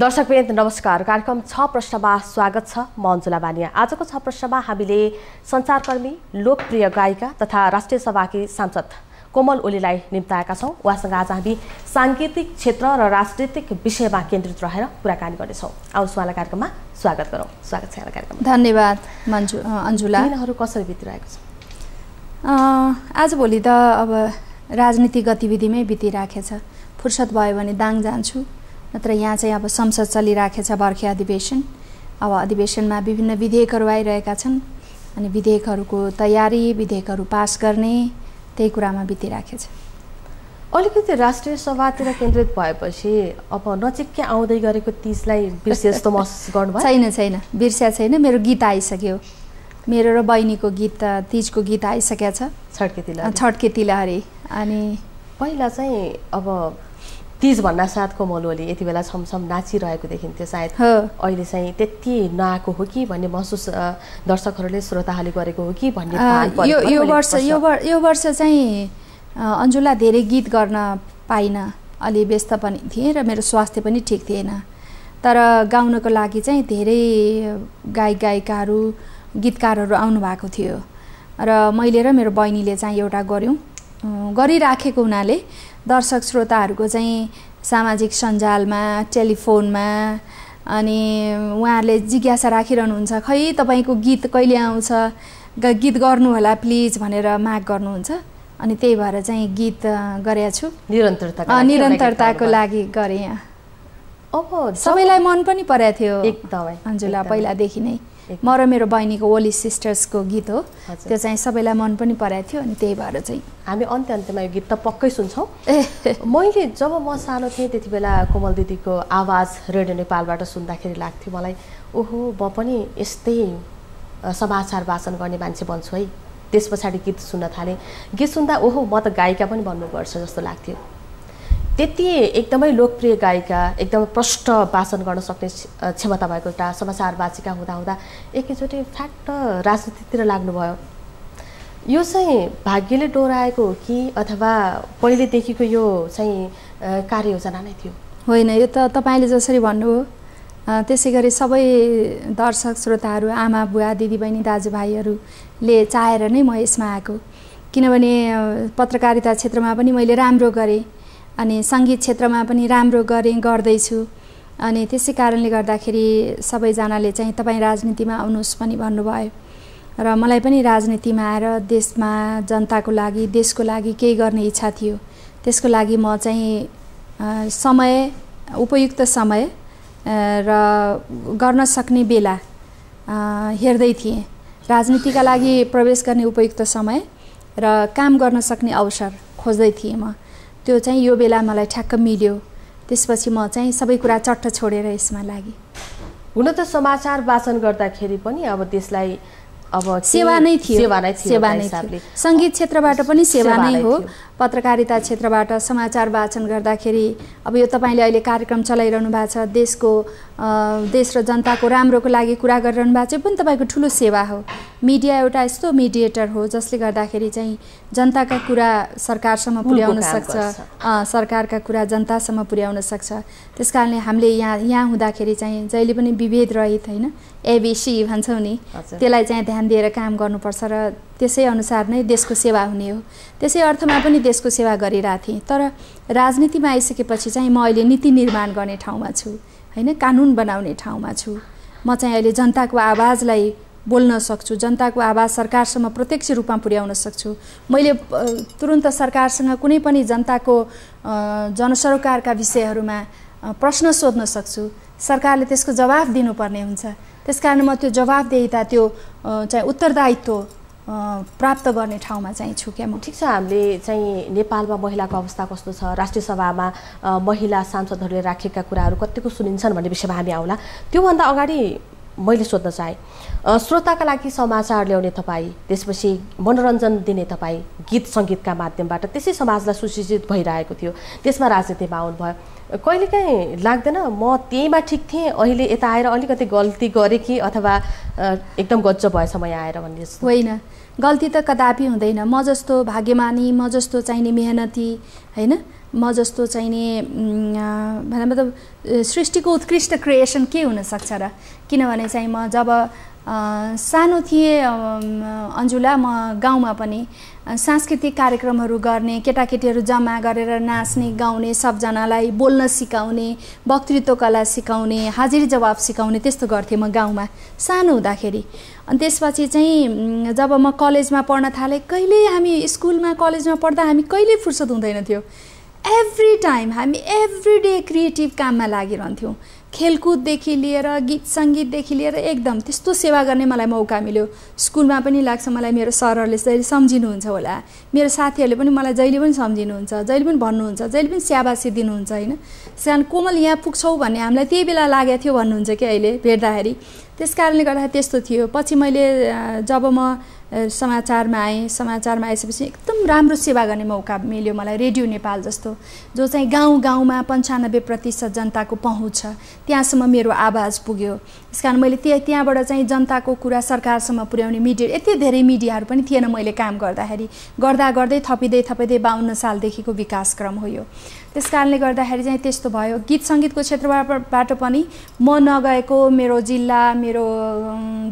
दर्शकवृन्द नमस्कार। कार्यक्रम छ प्रश्नमा स्वागत छ म अञ्जुला बानिया। आजको छ प्रश्नमा हामीले सञ्चारकर्मी लोकप्रिय गायिका तथा राष्ट्रिय सभाकी सांसद कोमल ओलीलाई निम्ताएका छौँ। उहाँसँग आज हामी साङ्गीतिक क्षेत्र र राजनीतिक विषयमा केन्द्रित रहेर कुराकानी गर्नेछौँ। आउनुहोस् उहाँलाई कार्यक्रममा स्वागत गरौँ। स्वागत छ यहाँलाई कार्यक्रममा। धन्यवाद मन्जु अञ्जुला। दिनहरू कसरी बितिरहेको छ? आजभोलि त अब राजनीतिक गतिविधिमै बितिराखेछ। फुर्सद भयो भने दाङ जान्छु। नत्र यहाँ चाहिँ अब संसद चलिराखेछ बर्खे अधिवेशन। अब अधिवेशनमा विभिन्न विधेयकहरू आइरहेका छन् अनि विधेयकहरूको तयारी विधेयकहरू पास गर्ने त्यही कुरामा बितिराखेछ। अलिकति राष्ट्रिय सभातिर केन्द्रित भएपछि अब नजिकै आउँदै गरेको तिजलाई बिर्से जस्तो महसुस गर्नुभयो? छैन छैन। बिर्स्या छैन। मेरो गीत आइसक्यो। मेरो र बहिनीको गीत तिजको गीत आइसकेको छ। छड्के तिला छड्के तिलहरी। अनि पहिला चाहिँ अब तिज भन्ना साथ कोमलोली यति बेला छमछम नाचिरहेको देखिन्थ्यो सायद। अहिले चाहिँ त्यति नआएको हो कि भन्ने महसुस दर्शकहरूले श्रोताहरूले गरेको हो कि भन्ने यो यो वर्ष यो यो वर्ष चाहिँ अ, अञ्जुला धेरै गीत गर्न पाइनँ। अलि व्यस्त पनि थिएँ र मेरो स्वास्थ्य पनि ठिक थिएन। तर गाउनको लागि चाहिँ धेरै गायक गायिकाहरू गीतकारहरू आउनुभएको थियो। र मैले र मेरो बहिनीले चाहिँ एउटा गऱ्यौँ। गरिराखेको हुनाले दर्शक श्रोताहरूको चाहिँ सामाजिक सञ्जालमा टेलिफोनमा अनि उहाँहरूले जिज्ञासा राखिरहनुहुन्छ खै तपाईँको गीत कहिले आउँछ ग- गीत गर्नु होला प्लिज भनेर माग गर्नुहुन्छ अनि त्यही भएर चाहिँ गीत गरेको छु गीत निरन्तरताको। लागि गरेँ यहाँ अब सबैलाई मन पनि परेको थियो एकदमै एकदमै। पहिलादेखि नै। म र मेरो बहिनीको ओली सिस्टर्सको गीत हो। त्यो चाहिँ सबैलाई मन पनि परेको थियो अनि त्यही भएर चाहिँ। हामी अन्त्य अन्त्यमा यो गीत त पक्कै सुन्छौँ। ए। मैले जब म सानो थिएँ त्यति बेला कोमल दिदीको आवाज रेडियो नेपालबाट सुन्दाखेरि लाग्थ्यो मलाई ओहो म पनि यस्तै समाचार वाचन गर्ने मान्छे बन्छु है। त्यस पछाडि गीत सुन्न थालेँ। गीत सुन्दा ओहो म त गायिका पनि बन्नुपर्छ जस्तो लाग्थ्यो। त्यति एकदमै लोकप्रिय गायिका एकदमै प्रष्ट वाचन गर्न सक्ने क्षमता भएको एउटा समाचार वाचिका हुँदा हुँदा एकैचोटि फ्याक्ट राजनीतितिर लाग्नुभयो। यो चाहिँ भाग्यले डोराएको हो कि अथवा पहिलेदेखिको यो चाहिँ कार्ययोजना नै थियो? होइन यो त तपाईँले जसरी भन्नुभयो त्यसै गरी सबै दर्शक श्रोताहरू आमा बुवा दिदीबहिनी दाजुभाइहरूले चाहेर नै म यसमा आएको। किनभने पत्रकारिता क्षेत्रमा पनि मैले राम्रो गरेँ। अनि सङ्गीत क्षेत्रमा पनि राम्रो गरेँ गर्दैछु। अनि त्यसै कारणले गर्दाखेरि सबैजनाले चाहिँ तपाईँ राजनीतिमा आउनुहोस् पनि भन्नुभयो। र मलाई पनि राजनीतिमा आएर देशमा जनताको लागि देशको लागि केही गर्ने इच्छा थियो। त्यसको लागि म चाहिँ समय उपयुक्त समय र गर्न सक्ने बेला हेर्दै थिएँ। राजनीतिका लागि प्रवेश गर्ने उपयुक्त समय र काम गर्न सक्ने अवसर खोज्दै थिएँ म। त्यो चाहिँ यो बेला मलाई ठ्याक्क मिल्यो। त्यसपछि म चाहिँ सबै कुरा चट्ट छोडेर यसमा लागेँ। हुन त समाचार वाचन गर्दाखेरि पनि अब देशलाई अब सेवा नै थियो। सेवा नै थियो सङ्गीत क्षेत्रबाट पनि सेवा नै हो। पत्रकारिता क्षेत्रबाट समाचार वाचन गर्दाखेरि अब यो तपाईँले अहिले कार्यक्रम चलाइरहनु भएको छ। देशको देश र जनताको राम्रोको लागि कुरा गरिरहनु भएको चाहिँ पनि तपाईँको ठुलो सेवा हो। मिडिया एउटा यस्तो मिडिएटर हो जसले गर्दाखेरि चाहिँ जनताका कुरा सरकारसम्म पुर्याउन सक्छ। सरकारका कुरा जनतासम्म पुर्याउन सक्छ। त्यस कारणले हामीले यहाँ यहाँ हुँदाखेरि चाहिँ जहिले पनि विभेद रहित होइन एबिसी भन्छौँ नि। त्यसलाई चाहिँ ध्यान दिएर काम गर्नुपर्छ र त्यसै अनुसार नै देशको सेवा हुने हो। त्यसै अर्थमा पनि देशको सेवा गरिरहेको थिएँ तर राजनीतिमा आइसकेपछि चाहिँ म अहिले नीति निर्माण गर्ने ठाउँमा छु। होइन? कानुन बनाउने ठाउँमा छु। म चाहिँ अहिले जनताको आवाजलाई बोल्न सक्छु। जनताको आवाज सरकारसम्म प्रत्यक्ष रूपमा पुर्याउन सक्छु। मैले तुरुन्त सरकारसँग कुनै पनि जनताको जनसरोकारका विषयहरूमा प्रश्न सोध्न सक्छु। सरकारले त्यसको जवाफ दिनुपर्ने हुन्छ। त्यस कारण म त्यो जवाफदेहिता त्यो चाहिँ उत्तरदायित्व प्राप्त गर्ने ठाउँमा चाहिँ छु क्या म। ठिक छ हामीले चाहिँ नेपालमा महिलाको अवस्था कस्तो छ राष्ट्रिय सभामा महिला सांसदहरूले राखेका कुराहरू कतिको सुनिन्छन् भन्ने विषयमा हामी आउला। त्योभन्दा अगाडि मैले सोध्न चाहेँ श्रोताका लागि समाचार ल्याउने तपाईँ त्यसपछि मनोरञ्जन दिने तपाईँ गीत सङ्गीतका माध्यमबाट त्यसै समाजलाई सुसूचित भइरहेको थियो त्यसमा राजनीतिमा आउनुभयो। कहिलेकाहीँ लाग्दैन म त्यहीँमा ठिक थिएँ अहिले यता आएर अलिकति गल्ती गरेँ कि अथवा एकदम गज्ज भएछ म यहाँ आएर भन्ने होइन। गल्ती त कदापि हुँदैन। म जस्तो भाग्यमानी म जस्तो चाहिने मेहनती होइन? म जस्तो चाहिँ नि मतलब सृष्टिको उत्कृष्ट क्रिएसन के हुनसक्छ र? किनभने चाहिँ म जब सानो थिएँ अन्जुला म गाउँमा पनि सांस्कृतिक कार्यक्रमहरू गर्ने केटाकेटीहरू जम्मा गरेर नाच्ने गाउने सबजनालाई बोल्न सिकाउने वक्तृत्व कला सिकाउने हाजिरी जवाब सिकाउने त्यस्तो गर्थेँ म गाउँमा सानो हुँदाखेरि। अनि त्यसपछि चाहिँ जब म कलेजमा पढ्न थालेँ कहिले हामी स्कुलमा कलेजमा पढ्दा हामी कहिले फुर्सद हुँदैन थियो। एभ्री टाइम हामी एभ्री डे क्रिएटिभ काममा लागिरहन्थ्यौँ। खेलकुददेखि लिएर गीत सङ्गीतदेखि लिएर एकदम त्यस्तो सेवा गर्ने मलाई मौका मिल्यो। स्कुलमा पनि लाग्छ मलाई मेरो सरहरूले जहिले सम्झिनुहुन्छ होला। मेरो साथीहरूले पनि मलाई जहिले पनि सम्झिनुहुन्छ जहिले पनि भन्नुहुन्छ जहिले पनि स्याबासी दिनुहुन्छ होइन? सानो कोमल यहाँ पुग्छौ भन्ने हामीलाई त्यही बेला लागेको थियो भन्नुहुन्छ कि अहिले भेट्दाखेरि? त्यस कारणले गर्दाखेरि त्यस्तो थियो। पछि मैले जब म समाचारमा आएँ समाचारमा आइसकेपछि एकदम राम्रो सेवा गर्ने मौका मिल्यो मलाई रेडियो नेपाल जस्तो जो चाहिँ गाउँ गाउँमा पन्चानब्बे प्रतिशत जनताको पहुँच छ त्यहाँसम्म मेरो आवाज पुग्यो। त्यस कारण मैले त्यहाँ त्यहाँबाट चाहिँ जनताको कुरा सरकारसम्म पुर्याउने मिडिया यति धेरै मिडियाहरू पनि थिएन मैले काम गर्दाखेरि। गर्दा गर्दै थपिँदै थपिँदै बाहन्न सालदेखिको विकासक्रम हो यो। त्यस कारणले गर्दाखेरि चाहिँ त्यस्तो भयो। गीत सङ्गीतको क्षेत्रबाट पनि म नगएको मेरो जिल्ला मेरो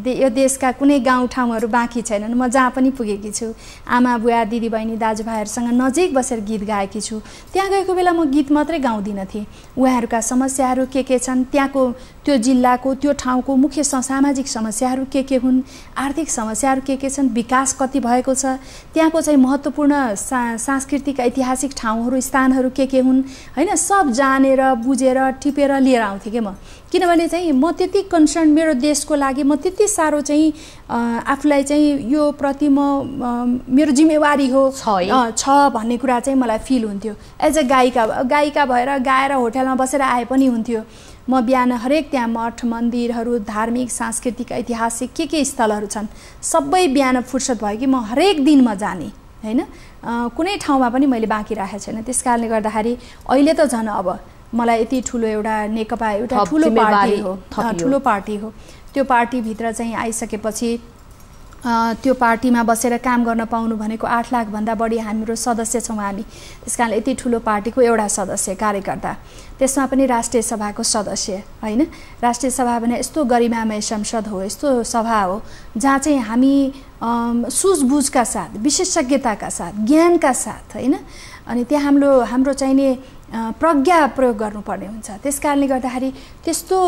यो देशका कुनै गाउँठाउँहरू बाँकी छैनन्। म जहाँ पनि पुगेकी छु आमा बुवा दिदीबहिनी दाजुभाइहरूसँग नजिक बसेर गीत गाएकी छु। त्यहाँ गएको बेला म गीत मात्रै गाउँदिनँ थिएँ। उहाँहरूका समस्याहरू के के छन् त्यहाँको त्यो जिल्लाको त्यो ठाउँको मुख्य सामाजिक समस्याहरू के के हुन् आर्थिक समस्याहरू के के छन् विकास कति भएको छ त्यहाँको चाहिँ महत्त्वपूर्ण सांस्कृतिक ऐतिहासिक ठाउँहरू स्थानहरू के के हुन् होइन सब जानेर बुझेर टिपेर लिएर आउँथेँ कि म? किनभने चाहिँ म त्यति कन्सर्न मेरो देशको लागि म त्यति साह्रो चाहिँ आफूलाई चाहिँ यो प्रति म मेरो जिम्मेवारी हो। छ भन्ने कुरा चाहिँ मलाई फिल हुन्थ्यो। एज अ गायिका गायिका भएर गाएर होटेलमा बसेर आए पनि हुन्थ्यो। म बिहान हरेक त्यहाँ मठ मन्दिरहरू धार्मिक सांस्कृतिक ऐतिहासिक के के स्थलहरू छन् सबै बिहान फुर्सद भयो कि म हरेक दिन म जाने। होइन कुनै ठाउँमा पनि मैले बाँकी राखेको छैन। त्यस कारणले गर्दाखेरि अहिले त झन् अब मलाई यति ठुलो एउटा नेकपा एउटा ठुलो पार्टी हो। ठुलो पार्टी हो। त्यो पार्टीभित्र चाहिँ आइसकेपछि त्यो पार्टीमा बसेर काम गर्न पाउनु भनेको आठ लाखभन्दा बढी हाम्रो सदस्य छौँ हामी। त्यस कारण यति ठुलो पार्टीको एउटा सदस्य कार्यकर्ता। त्यसमा पनि राष्ट्रिय सभाको सदस्य होइन? राष्ट्रिय सभा भने यस्तो गरिमामय संसद हो यस्तो सभा हो जहाँ चाहिँ हामी सुझबुझका साथ विशेषज्ञताका साथ ज्ञानका साथ होइन? अनि त्यहाँ हाम्रो हाम्रो चाहिने प्रज्ञा प्रयोग गर्नुपर्ने हुन्छ। त्यस कारणले गर्दाखेरि त्यस्तो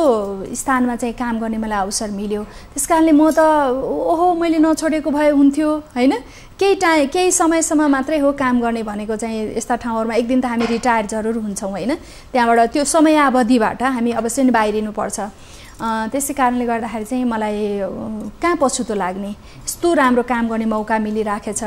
स्थानमा चाहिँ काम गर्ने मलाई अवसर मिल्यो। त्यस कारणले म त ओहो मैले नछोडेको भए हुन्थ्यो होइन? केही टाइम केही समयसम्म मात्रै हो काम गर्ने भनेको चाहिँ यस्ता ठाउँहरूमा एक दिन त हामी रिटायर जरुर हुन्छौँ होइन? त्यहाँबाट त्यो समयावधिबाट हामी अवश्य नै बाहिरिनुपर्छ। त्यसै कारणले गर्दाखेरि चाहिँ मलाई कहाँ पछुतो लाग्ने? यस्तो राम्रो काम गर्ने मौका मिलिराखेछ।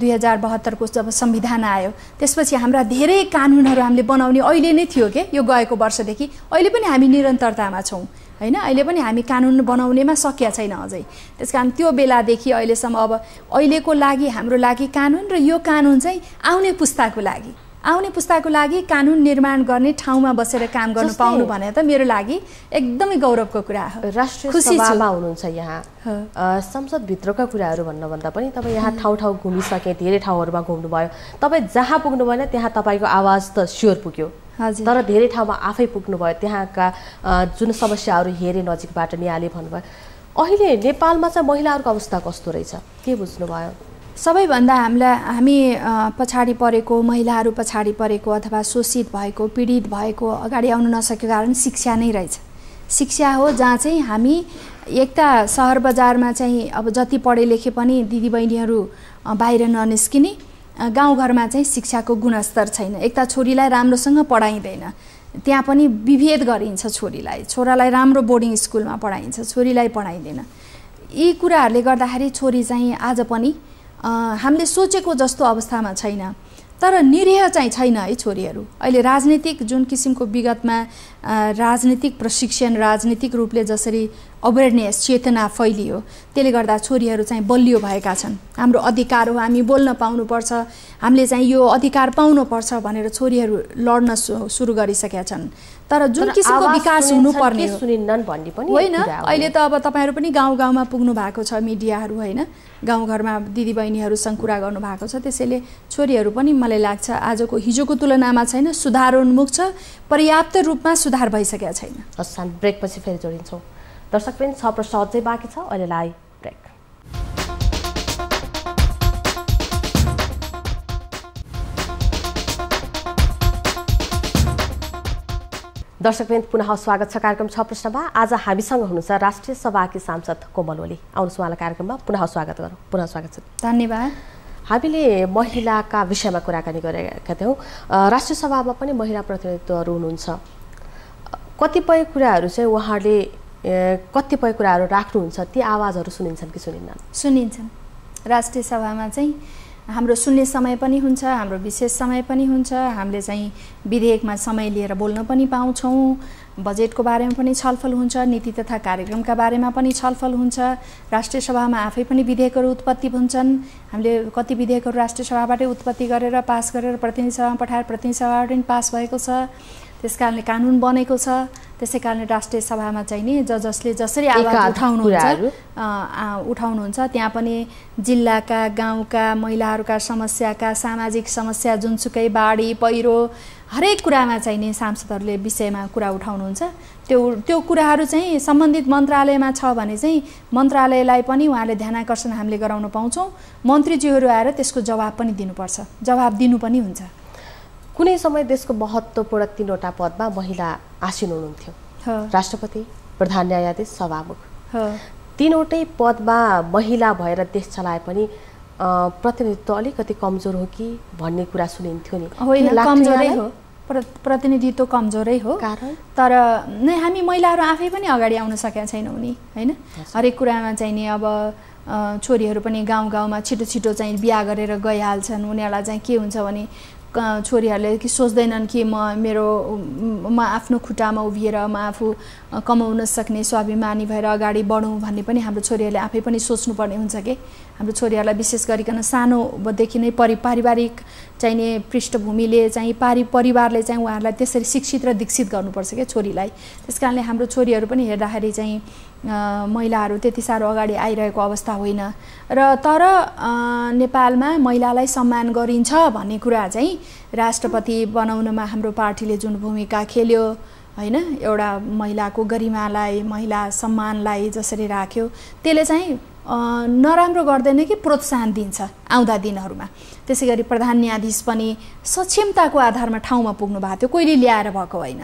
दुई हजार बहत्तरको जब संविधान आयो त्यसपछि हाम्रा धेरै कानुनहरू हामीले बनाउने अहिले नै थियो के? यो गएको वर्षदेखि। अहिले पनि हामी निरन्तरतामा छौँ। होइन? अहिले पनि हामी कानुन बनाउनेमा सकिया छैन अझै। त्यस कारण त्यो बेलादेखि अहिलेसम्म अब अहिलेको लागि हाम्रो लागि कानुन र यो कानुन चाहिँ आउने पुस्ताको लागि। आउने पुस्ताको लागि कानुन निर्माण गर्ने ठाउँमा बसेर काम गर्नु पाउनु भने त मेरो लागि एकदमै गौरवको कुरा हो। राष्ट्रिय सभामा हुनुहुन्छ यहाँ। संसदभित्रका कुराहरू भन्नुभन्दा पनि तपाईँ यहाँ ठाउँ ठाउँ घुमिसके धेरै ठाउँहरूमा घुम्नुभयो। तपाईँ जहाँ पुग्नु भएन त्यहाँ तपाईँको आवाज त स्योर पुग्यो। तर धेरै ठाउँमा आफै पुग्नुभयो। त्यहाँका जुन समस्याहरू हेरे नजिकबाट निहाले भन्नुभयो। अहिले नेपालमा चाहिँ महिलाहरूको अवस्था कस्तो रहेछ? के बुझ्नुभयो? सबैभन्दा हामीलाई हामी पछाडि परेको महिलाहरू पछाडि परेको अथवा शोषित भएको पीडित भएको अगाडि आउन नसकेको कारण शिक्षा नै रहेछ। शिक्षा हो जहाँ चाहिँ हामी एक त सहर बजारमा चाहिँ अब जति पढे लेखे पनि दिदीबहिनीहरू बाहिर ननिस्किने गाउँघरमा चाहिँ शिक्षाको गुणस्तर छैन। एक त छोरीलाई राम्रोसँग पढाइँदैन। त्यहाँ पनि विभेद गरिन्छ छोरीलाई। छोरालाई राम्रो बोर्डिङ स्कुलमा पढाइन्छ छोरीलाई पढाइँदैन। यी कुराहरूले गर्दाखेरि छोरी चाहिँ आज पनि हामीले सोचेको जस्तो अवस्थामा छैन। तर निरीह चाहिँ छैन है छोरीहरू। अहिले राजनीतिक जुन किसिमको विगतमा राजनीतिक प्रशिक्षण राजनीतिक रूपले जसरी अवेरनेस चेतना फैलियो। त्यसले गर्दा छोरीहरू चाहिँ बलियो भएका छन्। हाम्रो अधिकार हो हामी बोल्न पाउनुपर्छ। हामीले चाहिँ यो अधिकार पाउनुपर्छ भनेर छोरीहरू लड्न सुरु गरिसकेका छन्। तर जुन किसिमको विकास हुनुपर्ने सुनिन्नन् भन्ने पनि होइन अहिले त अब तपाईँहरू पनि गाउँ गाउँमा पुग्नु भएको छ मिडियाहरू होइन? गाउँघरमा दिदीबहिनीहरूसँग कुरा गर्नु भएको छ। त्यसैले छोरीहरू पनि मलाई लाग्छ आजको हिजोको तुलनामा छैन सुधारोन्मुख छ पर्याप्त रूपमा सुधार भइसकेका छैन। हस् ब्रेकपछि फेरि जोडिन्छौँ। दर्शक पनि छ प्रश्न अझै बाँकी छ अहिलेलाई ब्रेक। दर्शकवृन्द पुनः स्वागत छ कार्यक्रम छ प्रश्नमा। आज हामीसँग हुनुहुन्छ राष्ट्रिय सभाकी सांसद कोमल ओली। आउनुहोस् उहाँलाई कार्यक्रममा पुनः स्वागत गरौँ। पुनः स्वागत छ। धन्यवाद। हामीले महिलाका विषयमा कुराकानी गरेका थियौँ। राष्ट्रिय सभामा पनि महिला प्रतिनिधित्वहरू हुनुहुन्छ। कतिपय कुराहरू चाहिँ उहाँले कतिपय कुराहरू राख्नुहुन्छ? ती आवाजहरू सुनिन्छन् कि सुनिन्नन्? सुनिन्छन्। राष्ट्रिय सभामा चाहिँ हाम्रो सुन्ने समय पनि हुन्छ हाम्रो विशेष समय पनि हुन्छ। हामीले चाहिँ विधेयकमा समय लिएर बोल्न पनि पाउँछौँ। बजेटको बारेमा पनि छलफल हुन्छ नीति तथा कार्यक्रमका बारेमा पनि छलफल हुन्छ। राष्ट्रिय सभामा आफै पनि विधेयकहरू उत्पत्ति हुन्छन्। हामीले कति विधेयकहरू राष्ट्रिय सभाबाटै उत्पत्ति गरेर पास गरेर प्रतिनिधि सभामा पठाएर प्रतिनिधि सभाबाट पनि पास भएको छ। त्यस कारणले कानुन बनेको छ। त्यसै कारणले राष्ट्रिय सभामा चाहिँ नि ज जसले जसरी आवाज उठाउनुहुन्छ उठाउनुहुन्छ। त्यहाँ पनि जिल्लाका गाउँका महिलाहरूका समस्याका सामाजिक समस्या जुनसुकै बाढी पहिरो हरेक कुरामा चाहिँ नि सांसदहरूले विषयमा कुरा उठाउनुहुन्छ। त्यो त्यो कुराहरू चाहिँ सम्बन्धित मन्त्रालयमा छ भने चाहिँ मन्त्रालयलाई पनि उहाँले ध्यान आकर्षण हामीले गराउन पाउँछौँ। मन्त्रीज्यूहरू आएर त्यसको जवाब पनि दिनुपर्छ। जवाब दिनु पनि हुन्छ। कुनै समय देशको महत्त्वपूर्ण तिनवटा पदमा महिला आसीन हुनुहुन्थ्यो। राष्ट्रपति प्रधान न्यायाधीश सभामुख। तिनवटै पदमा महिला भएर देश चलाए पनि प्रतिनिधित्व अलिकति कमजोर हो कि भन्ने कुरा सुनिन्थ्यो नि? कमजोरै हो। प्रतिनिधित्व कमजोरै हो। कारण? तर नै हामी महिलाहरू आफै पनि अगाडि आउन सकेका छैनौँ नि होइन? हरेक कुरामा चाहिँ नि अब छोरीहरू पनि गाउँ गाउँमा छिटो छिटो चाहिँ बिहा गरेर गइहाल्छन्। उनीहरूलाई चाहिँ के हुन्छ भने छोरीहरूले कि सोच्दैनन् कि म मेरो म आफ्नो खुट्टामा उभिएर म आफू कमाउन सक्ने स्वाभिमानी भएर अगाडि बढौँ भन्ने पनि हाम्रो छोरीहरूले आफै पनि सोच्नुपर्ने हुन्छ कि। हाम्रो छोरीहरूलाई विशेष गरिकन सानोदेखि नै परि पारिवारिक चाहिने पृष्ठभूमिले चाहिँ पारि परिवारले चाहिँ उहाँहरूलाई त्यसरी शिक्षित र दीक्षित गर्नुपर्छ क्या छोरीलाई। त्यस कारणले हाम्रो छोरीहरू पनि हेर्दाखेरि चाहिँ महिलाहरू त्यति साह्रो अगाडि आइरहेको अवस्था होइन। र तर नेपालमा महिलालाई सम्मान गरिन्छ भन्ने कुरा चाहिँ राष्ट्रपति बनाउनमा हाम्रो पार्टीले जुन भूमिका खेल्यो होइन एउटा महिलाको गरिमालाई महिला सम्मानलाई जसरी राख्यो त्यसले चाहिँ नराम्रो गर्दैन कि प्रोत्साहन दिन्छ आउँदा दिनहरूमा। त्यसै गरी प्रधान न्यायाधीश पनि सक्षमताको आधारमा ठाउँमा पुग्नु भएको थियो कोहीले ल्याएर भएको होइन।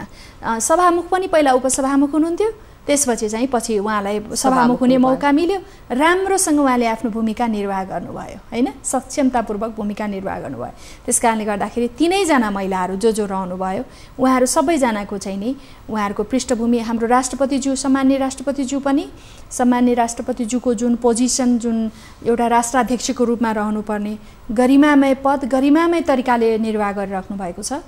सभामुख पनि पहिला उपसभामुख हुनुहुन्थ्यो। त्यसपछि चाहिँ पछि उहाँलाई सभामुख हुने मौका मिल्यो। राम्रोसँग उहाँले आफ्नो भूमिका निर्वाह गर्नुभयो होइन? सक्षमतापूर्वक भूमिका निर्वाह गर्नुभयो। त्यस कारणले गर्दाखेरि तिनैजना महिलाहरू जो जो रहनुभयो उहाँहरू सबैजनाको चाहिँ नि उहाँहरूको पृष्ठभूमि हाम्रो राष्ट्रपतिज्यू सामान्य राष्ट्रपतिज्यू पनि सामान्य राष्ट्रपतिज्यूको जुन पोजिसन जुन एउटा राष्ट्राध्यक्षको रूपमा रहनुपर्ने गरिमामय पद गरिमामय तरिकाले निर्वाह गरिराख्नु भएको छ।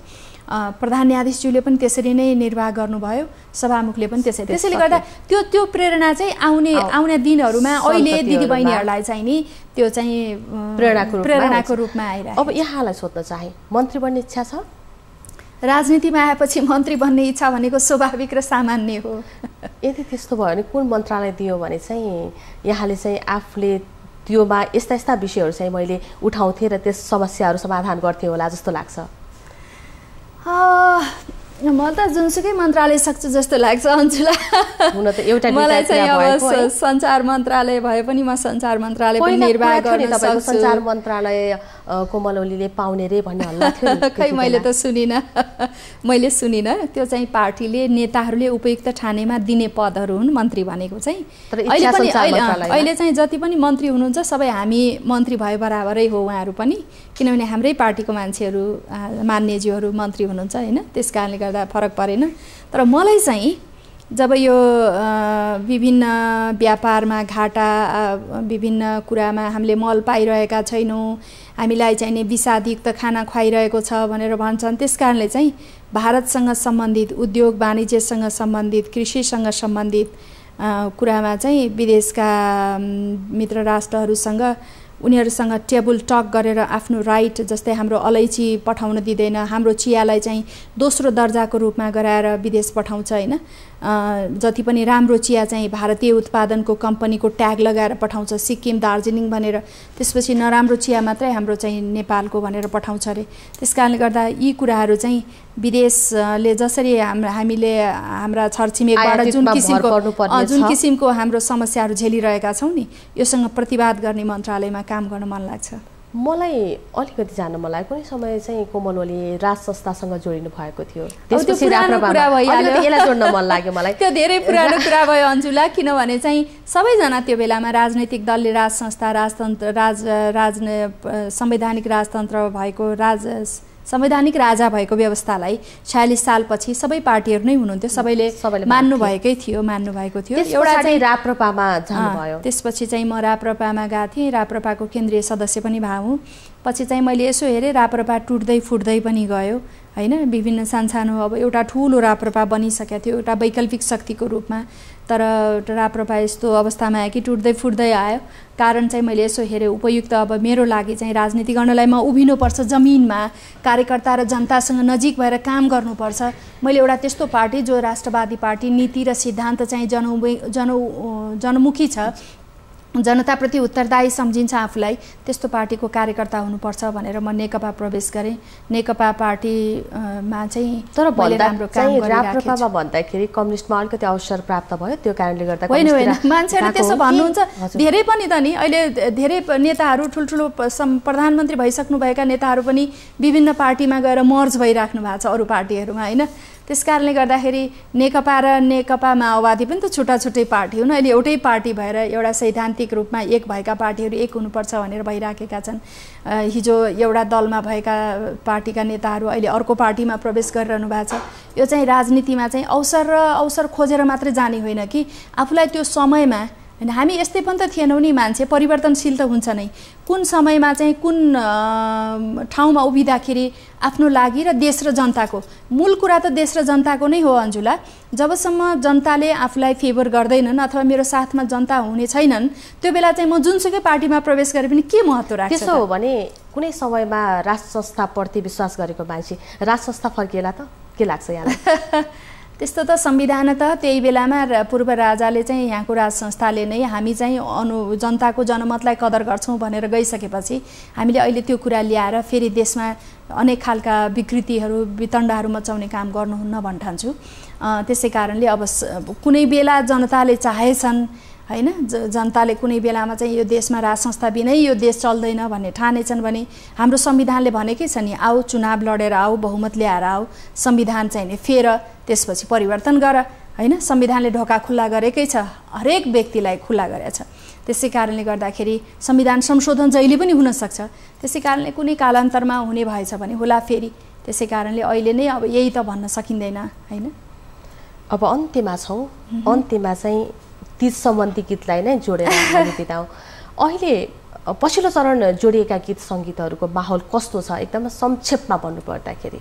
प्रधान न्यायाधीशज्यूले पनि त्यसरी नै निर्वाह गर्नुभयो सभामुखले पनि त्यसरी। त्यसैले गर्दा त्यो त्यो प्रेरणा चाहिँ आउने आउने दिनहरूमा अहिले दिदीबहिनीहरूलाई चाहिँ नि त्यो चाहिँ प्रेरणाको प्रेरणाको रूपमा आइरहेको अब यहाँलाई सोध्न चाहे मन्त्री बन्ने इच्छा छ? राजनीतिमा आएपछि मन्त्री बन्ने इच्छा भनेको स्वाभाविक र सामान्य हो। यदि त्यस्तो भयो भने कुन मन्त्रालय दियो भने चाहिँ यहाँले चाहिँ आफूले त्योमा यस्ता यस्ता विषयहरू चाहिँ मैले उठाउँथेँ र त्यस समस्याहरू समाधान गर्थेँ होला जस्तो लाग्छ। म त जुनसुकै मन्त्रालय सक्छ जस्तो लाग्छ अन्जुला। हुन त एउटा मलाई चाहिँ अब सञ्चार मन्त्रालय भए पनि म सञ्चार मन्त्रालय पनि निर्वाह गर्न सक्छु। सञ्चार मन्त्रालय। कोमल ओलीले पाउने रे भन्ने हल्ला थियो खै मैले त सुनिनँ। मैले सुनिनँ। त्यो चाहिँ पार्टीले नेताहरूले उपयुक्त ठानेमा दिने पदहरू हुन् मन्त्री भनेको चाहिँ। अहिले पनि अहिले चाहिँ जति पनि मन्त्री हुनुहुन्छ सबै हामी मन्त्री भए बराबरै हो उहाँहरू पनि। किनभने हाम्रै पार्टीको मान्छेहरू मान्यज्यूहरू मन्त्री हुनुहुन्छ होइन? त्यस कारणले गर्दा फरक परेन। तर मलाई चाहिँ जब यो विभिन्न व्यापारमा घाटा विभिन्न कुरामा हामीले मल पाइरहेका छैनौँ हामीलाई चाहिँ नि विषादयुक्त खाना खुवाइरहेको छ भनेर भन्छन्। त्यस कारणले चाहिँ भारतसँग सम्बन्धित उद्योग वाणिज्यसँग सम्बन्धित कृषिसँग सम्बन्धित कुरामा चाहिँ विदेशका मित्र राष्ट्रहरूसँग उनीहरूसँग टेबल टक गरेर आफ्नो राइट जस्तै हाम्रो अलैँची पठाउन दिँदैन। हाम्रो चियालाई चाहिँ दोस्रो दर्जाको रूपमा गराएर विदेश पठाउँछ होइन? जति पनि राम्रो चिया चाहिँ भारतीय उत्पादनको कम्पनीको ट्याग लगाएर पठाउँछ सिक्किम दार्जिलिङ भनेर त्यसपछि नराम्रो चिया मात्रै हाम्रो चाहिँ नेपालको भनेर पठाउँछ अरे। त्यस कारणले गर्दा यी कुराहरू चाहिँ विदेशले जसरी हाम्रो हामीले हाम्रा छरछिमेकबाट जुन किसिमको जुन किसिमको हाम्रो समस्याहरू झेलिरहेका छौँ नि योसँग प्रतिवाद गर्ने मन्त्रालयमा काम गर्न मन लाग्छ। मलाई अलिकति जान्न मलाई कुनै समय चाहिँ कोमल ओली राज संस्थासँग जोडिनु भएको थियो। यसलाई जोड्न मन लाग्यो मलाई। त्यो धेरै पुरानो कुरा भयो अन्जुला किनभने चाहिँ सबैजना त्यो बेलामा राजनैतिक दलले राज संस्था राजतन्त्र राज राज संवैधानिक राजतन्त्र भएको राज संवैधानिक राजा भएको व्यवस्थालाई छयालिस सालपछि सबै पार्टीहरू नै हुनुहुन्थ्यो। सबैले मान्नु भएकै थियो। मान्नु भएको थियो। एउटा चाहिँ राप्रपामा त्यसपछि चाहिँ म राप्रपामा गएको थिएँ। राप्रपाको केन्द्रीय सदस्य पनि भए पछि चाहिँ मैले यसो हेरेँ राप्रपा टुट्दै फुट्दै पनि गयो। होइन विभिन्न सानसानो अब एउटा ठुलो राप्रपा बनिसकेको थियो एउटा वैकल्पिक शक्तिको रूपमा। तर राप्रपा यस्तो अवस्थामा आयो कि टुट्दै फुट्दै आयो। कारण चाहिँ मैले यसो हेरेँ उपयुक्त अब मेरो लागि चाहिँ राजनीति गर्नलाई म उभिनुपर्छ जमिनमा। कार्यकर्ता र जनतासँग नजिक भएर काम गर्नुपर्छ। मैले एउटा त्यस्तो पार्टी जो राष्ट्रवादी पार्टी नीति र सिद्धान्त चाहिँ जनौ जनौ जनमुखी छ जनताप्रति उत्तरदायी सम्झिन्छ आफूलाई। त्यस्तो पार्टीको कार्यकर्ता हुनुपर्छ भनेर म नेकपा प्रवेश गरेँ। नेकपा पार्टीमा चाहिँ तर राम्रो राप्रपामा भन्दाखेरि कम्युनिस्टमा अलिकति अवसर प्राप्त भयो त्यो कारणले गर्दा होइन होइन मान्छेहरूले त्यसो भन्नुहुन्छ। धेरै पनि त नि अहिले धेरै नेताहरू ठुल्ठुलो प्रधानमन्त्री भइसक्नुभएका नेताहरू पनि विभिन्न पार्टीमा गएर मर्ज भइराख्नु भएको छ अरू पार्टीहरूमा होइन? त्यस कारणले गर्दाखेरि नेकपा र नेकपा माओवादी पनि त छुट्टा छुट्टै पार्टी हुन्। अहिले एउटै पार्टी भएर एउटा सैद्धान्तिक रूपमा एक भएका पार्टीहरू एक हुनुपर्छ भनेर भइराखेका छन्। हिजो एउटा दलमा भएका पार्टीका नेताहरू अहिले अर्को पार्टीमा प्रवेश गरिरहनु भएको छ। यो चाहिँ राजनीतिमा चाहिँ अवसर र अवसर खोजेर मात्रै जाने होइन कि आफूलाई त्यो समयमा होइन हामी यस्तै पनि त थिएनौँ नि मान्छे परिवर्तनशील त हुन्छ नै। कुन समयमा चाहिँ कुन ठाउँमा उभिँदाखेरि आफ्नो लागि र देश र जनताको। मूल कुरा त देश र जनताको नै हो अन्जुला। जबसम्म जनताले आफूलाई फेभर गर्दैनन् अथवा मेरो साथमा जनता हुने छैनन् त्यो बेला चाहिँ म जुनसुकै पार्टीमा प्रवेश गरे पनि के महत्त्व राख्छ त्यसो हो भने कुनै समयमा राष्ट्र संस्थाप्रति विश्वास गरेको मान्छे राज संस्था फर्किएला त? के लाग्छ यहाँलाई? त्यस्तो त संविधान त त्यही बेलामा पूर्व राजाले चाहिँ यहाँको राज संस्थाले नै हामी चाहिँ अनु जनताको जनमतलाई कदर गर्छौँ भनेर गइसकेपछि हामीले अहिले त्यो कुरा ल्याएर फेरि देशमा अनेक खालका विकृतिहरू वितण्डहरू मचाउने काम गर्नुहुन्न भन्ठान्छु। त्यसै कारणले अब कुनै बेला जनताले चाहेछन् होइन ज जनताले कुनै बेलामा चाहिँ यो देशमा राज संस्था बिनै यो देश चल्दैन भन्ने ठानेछन् भने हाम्रो संविधानले भनेकै छ नि आऊ चुनाव लडेर आऊ बहुमत ल्याएर आऊ। संविधान चाहिँ नि फेर त्यसपछि परिवर्तन गर होइन संविधानले ढोका खुल्ला गरेकै छ हरेक व्यक्तिलाई खुल्ला गरेछ। त्यसै कारणले गर्दाखेरि संविधान संशोधन जहिले पनि हुनसक्छ। त्यसै कारणले कुनै कालान्तरमा हुने भएछ भने होला फेरि। त्यसै कारणले अहिले नै अब यही त भन्न सकिँदैन होइन अब अन्त्यमा छौँ। अन्त्यमा चाहिँ तिज सम्बन्धी गीतलाई नै जोडेर बिताउँ अहिले पछिल्लो चरण जोडिएका गीत सङ्गीतहरूको माहौल कस्तो छ? एकदम संक्षेपमा भन्नुपर्दाखेरि।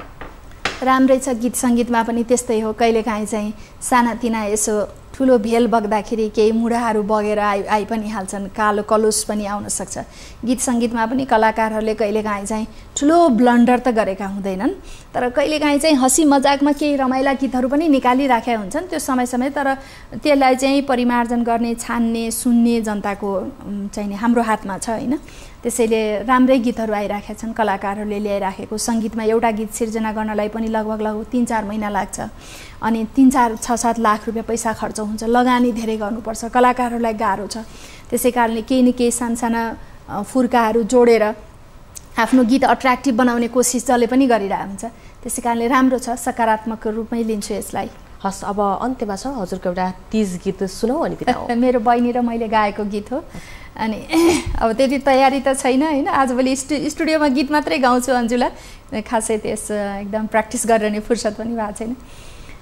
राम्रै छ गीत सङ्गीतमा पनि त्यस्तै हो। कहिलेकाहीँ चाहिँ सानातिना यसो ठुलो भेल बग्दाखेरि केही मुढाहरू बगेर आइ आइ पनि हाल्छन् कालो कलुस पनि आउन सक्छ। गीत सङ्गीतमा पनि कलाकारहरूले कहिलेकाहीँ चाहिँ ठुलो ब्लन्डर त गरेका हुँदैनन् तर कहिलेकाहीँ चाहिँ हँसी मजाकमा केही रमाइला गीतहरू पनि निकालिराखेका हुन्छन् त्यो समय समय तर त्यसलाई चाहिँ परिमार्जन गर्ने छान्ने सुन्ने जनताको चाहिँ हाम्रो हातमा छ होइन? त्यसैले राम्रै गीतहरू आइराखेका छन् कलाकारहरूले ल्याइराखेको सङ्गीतमा एउटा गीत सिर्जना गर्नलाई पनि लगभग लगभग तिन चार महिना लाग्छ। अनि तिन चार छ सात लाख रुपियाँ पैसा खर्च हुन्छ लगानी धेरै गर्नुपर्छ कलाकारहरूलाई गाह्रो छ। त्यसै कारणले केही न केही सानसाना फुर्काहरू जोडेर आफ्नो गीत अट्र्याक्टिभ बनाउने कोसिस जसले पनि गरिरहेको हुन्छ। त्यसै कारणले राम्रो छ सकारात्मक रूपमै लिन्छु यसलाई। हस् अब अन्त्यमा छ। हजुरको एउटा तिज गीत सुनौ अनि मेरो बहिनी र मैले गाएको गीत हो। अनि अब त्यति तयारी त छैन होइन? आजभोलि स्टु स्टुडियोमा गीत मात्रै गाउँछु अन्जुला। खासै त्यस एकदम प्र्याक्टिस गर्ने फुर्सद पनि भएको छैन।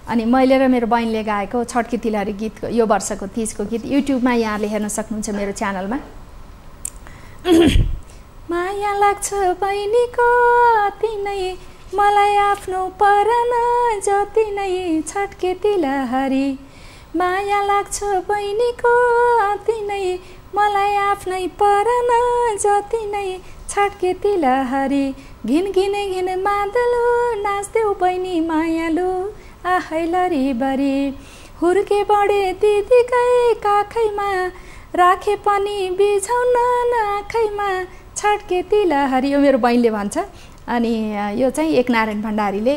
अनि मैले र मेरो बहिनीले गाएको छड्की तिलहरी गीतको यो वर्षको तिजको गीत युट्युबमा यहाँले हेर्न सक्नुहुन्छ मेरो च्यानलमा। माया लाग्छ बहिनीको अति नै मलाई आफ्नो परन जति नै छड्के तिलहरी। माया लाग्छ बहिनीको अति नै मलाई आफ्नै परन जति नै छड्के तिलहरी घिन घिन घिन मादलो नाच्देऊ बहिनी मायालु आहै लरीबरी हुर्के बढे दिदीकै काखैमा राखे पनि बिझाउन आँखैमा छड्के तिलहरी। यो मेरो बहिनीले भन्छ। अनि यो चाहिँ एकनारायण भण्डारीले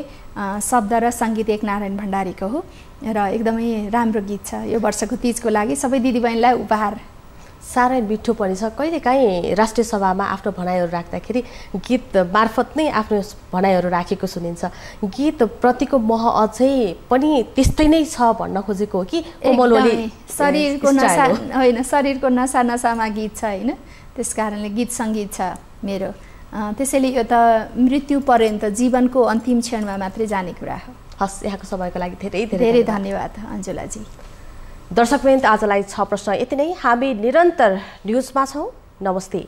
शब्द र सङ्गीत एकनारायण भण्डारीको हो। र एकदमै राम्रो गीत छ। यो वर्षको तिजको लागि सबै दिदीबहिनीलाई उपहार। साह्रै मिठो पनि छ। कहिलेकाहीँ राष्ट्रिय सभामा आफ्नो भनाइहरू राख्दाखेरि गीत मार्फत नै आफ्नो भनाइहरू राखेको सुनिन्छ। गीतप्रतिको मह अझै पनि त्यस्तै नै छ भन्न खोजेको हो कि? शरीरको नसा होइन शरीरको नसा नसामा गीत छ होइन? त्यस कारणले गीत सङ्गीत छ मेरो। त्यसैले यो त मृत्यु पर्यन्त जीवनको अन्तिम क्षणमा मात्रै जाने कुरा हो। हस् यहाँको समयको लागि धेरै धेरै धन्यवाद अञ्जुलाजी। दर्शकवृन्द आजलाई छ प्रश्न। यति नै। हामी निरन्तर न्युजमा छौँ। नमस्ते।